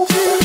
Oh.